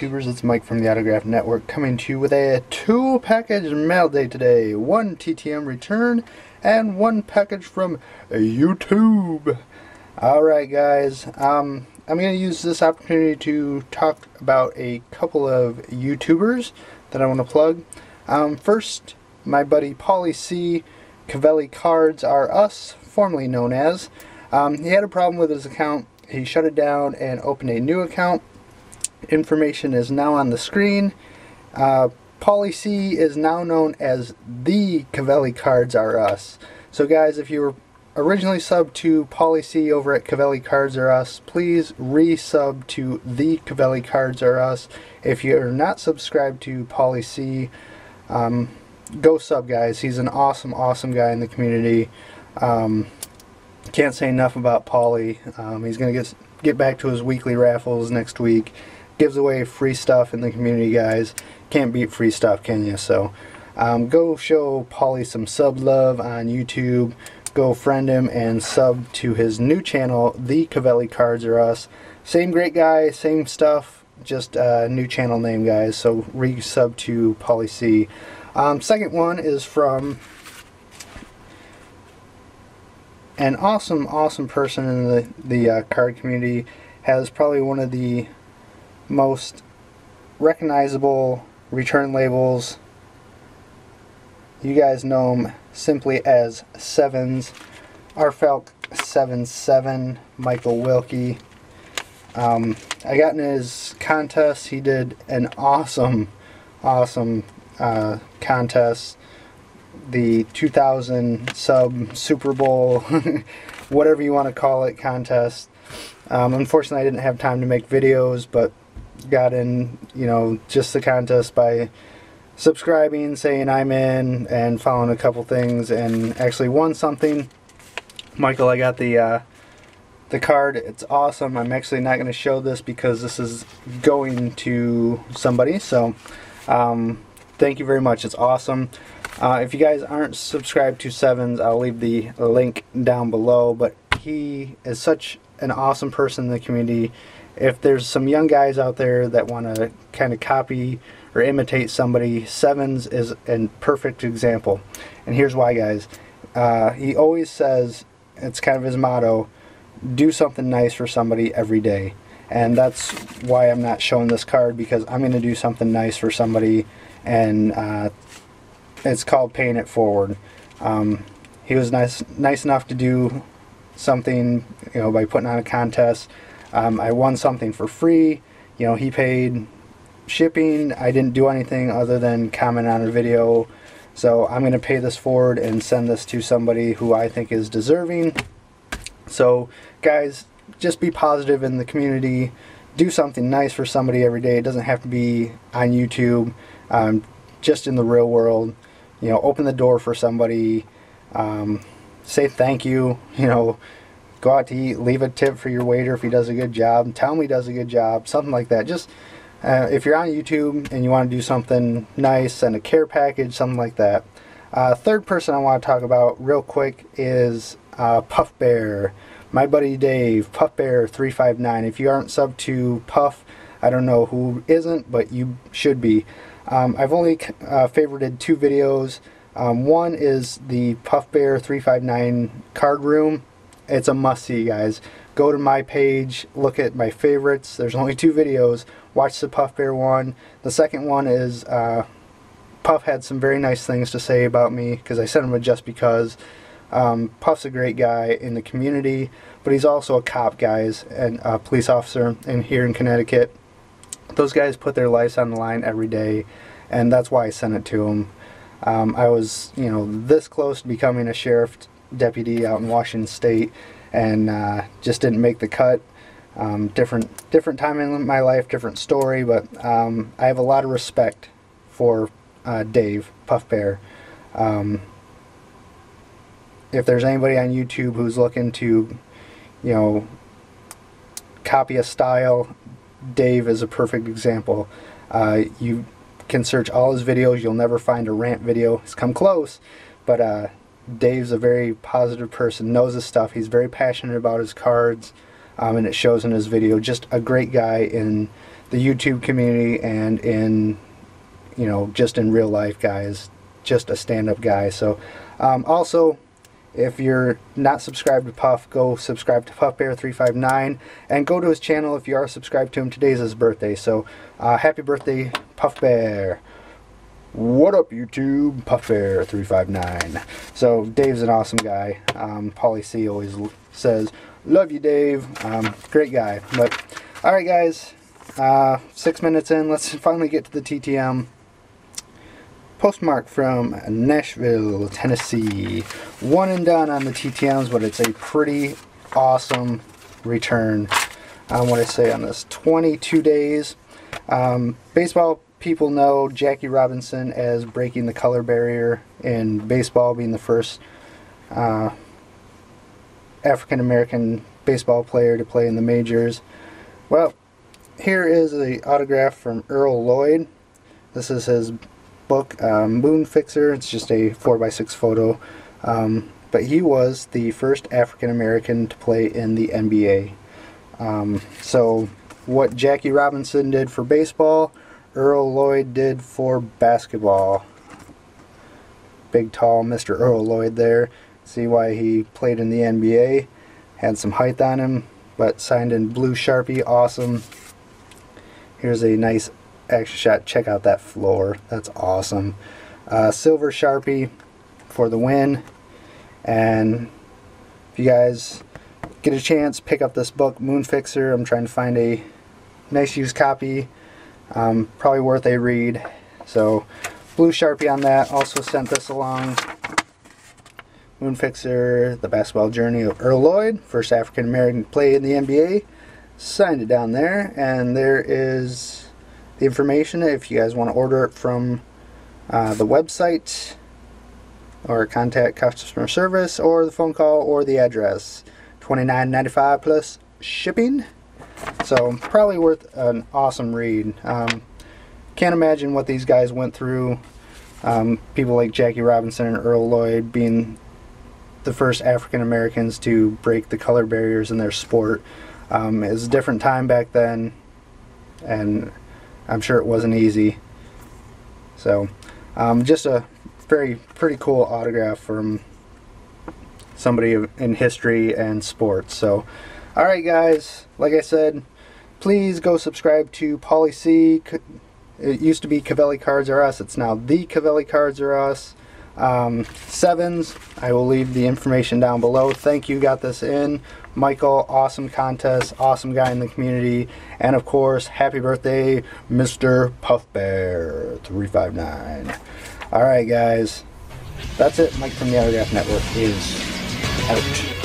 YouTubers? It's Mike from the Autograph Network coming to you with a two package mail day today. One TTM return and one package from YouTube. Alright guys, um, I'm going to use this opportunity to talk about a couple of YouTubers that I want to plug. Um, first, my buddy Paulie C. Covelli Cards Are Us, formerly known as. Um, he had a problem with his account. He shut it down and opened a new account information is now on the screen. Uh, C is now known as the Covelli Cards Are Us. So guys, if you were originally subbed to Paulie C over at Covelli Cards Are Us, please resub to the Covelli Cards Are Us. If you're not subscribed to Paulie C, um, go sub guys. He's an awesome, awesome guy in the community. Um, can't say enough about Paulie. Um, he's going to get get back to his weekly raffles next week gives away free stuff in the community, guys. Can't beat free stuff, can you? So um, go show Paulie some sub love on YouTube. Go friend him and sub to his new channel, The Covelli Cards Are Us. Same great guy, same stuff, just a uh, new channel name, guys. So re-sub to Paulie C. Um, second one is from an awesome, awesome person in the, the uh, card community. Has probably one of the most recognizable return labels. You guys know them simply as Sevens. Arfalc 77, Michael Wilkie. Um, I got in his contest. He did an awesome, awesome uh, contest. The 2000 sub Super Bowl, whatever you want to call it, contest. Um, unfortunately, I didn't have time to make videos, but got in, you know, just the contest by subscribing, saying I'm in, and following a couple things, and actually won something. Michael, I got the uh, the card. It's awesome. I'm actually not going to show this because this is going to somebody. So, um, thank you very much. It's awesome. Uh, if you guys aren't subscribed to Sevens, I'll leave the link down below. But he is such an awesome person in the community if there's some young guys out there that want to kind of copy or imitate somebody, Sevens is a perfect example. And here's why, guys. Uh, he always says, it's kind of his motto, do something nice for somebody every day. And that's why I'm not showing this card because I'm going to do something nice for somebody and uh, it's called paying it forward. Um, he was nice, nice enough to do something, you know, by putting on a contest um, I won something for free. You know, he paid shipping. I didn't do anything other than comment on a video. So I'm going to pay this forward and send this to somebody who I think is deserving. So guys, just be positive in the community. Do something nice for somebody every day. It doesn't have to be on YouTube. Um, just in the real world. You know, open the door for somebody. Um, say thank you. You know, go out to eat, leave a tip for your waiter if he does a good job, tell him he does a good job, something like that. Just uh, if you're on YouTube and you want to do something nice, send a care package, something like that. Uh, third person I want to talk about real quick is uh, Puff Bear. My buddy Dave, Puff Bear 359. If you aren't sub to Puff, I don't know who isn't, but you should be. Um, I've only uh, favorited two videos. Um, one is the Puff Bear 359 card room it's a must see guys. Go to my page look at my favorites. There's only two videos. Watch the Puff Bear one. The second one is uh, Puff had some very nice things to say about me because I sent him a just because. Um, Puff's a great guy in the community but he's also a cop guys and a police officer in here in Connecticut. Those guys put their lives on the line every day and that's why I sent it to him um, I was you know this close to becoming a sheriff deputy out in Washington State and uh, just didn't make the cut. Um, different different time in my life, different story, but um, I have a lot of respect for uh, Dave Puff Bear. Um, if there's anybody on YouTube who's looking to, you know, copy a style, Dave is a perfect example. Uh, you can search all his videos. You'll never find a rant video. He's come close, but uh, Dave's a very positive person, knows his stuff. He's very passionate about his cards, um, and it shows in his video. Just a great guy in the YouTube community and in, you know, just in real life, guys. Just a stand-up guy. So, um, also, if you're not subscribed to Puff, go subscribe to Puff Bear 359 and go to his channel if you are subscribed to him. Today's his birthday, so uh, happy birthday, Puff Bear. What up, YouTube? Puff Bear 359. So Dave's an awesome guy. Um, Paulie C always says, "Love you, Dave." Um, great guy. But all right, guys. Uh, six minutes in, let's finally get to the TTM. Postmark from Nashville, Tennessee. One and done on the TTMs, but it's a pretty awesome return. What I say on this 22 days. Um, baseball people know Jackie Robinson as breaking the color barrier in baseball, being the first uh, African American baseball player to play in the majors. Well, here is the autograph from Earl Lloyd. This is his book, um, Moon Fixer. It's just a 4x6 photo. Um, but he was the first African American to play in the NBA. Um, so, what Jackie Robinson did for baseball, Earl Lloyd did for basketball. Big, tall Mr. Earl Lloyd there. See why he played in the NBA. Had some height on him, but signed in blue Sharpie. Awesome. Here's a nice action shot. Check out that floor. That's awesome. Uh, silver Sharpie for the win. And if you guys get a chance, pick up this book, Moon Fixer. I'm trying to find a nice used copy. Um, probably worth a read. So, blue Sharpie on that. Also sent this along. Moon Fixer, The Basketball Journey of Earl Lloyd, first African American play in the NBA signed it down there and there is the information if you guys want to order it from uh, the website or contact customer service or the phone call or the address 29.95 plus shipping so probably worth an awesome read um, can't imagine what these guys went through um, people like Jackie Robinson and Earl Lloyd being the first African Americans to break the color barriers in their sport um, it was a different time back then, and I'm sure it wasn't easy. So, um, just a very pretty cool autograph from somebody in history and sports. So, all right, guys. Like I said, please go subscribe to C. It used to be Covelli Cards Are Us. It's now the Covelli Cards Are Us. Um, sevens, I will leave the information down below. Thank you, got this in. Michael, awesome contest, awesome guy in the community. And of course, happy birthday, Mr. Puff Bear 359. All right, guys. That's it. Mike from the Autograph Network is out.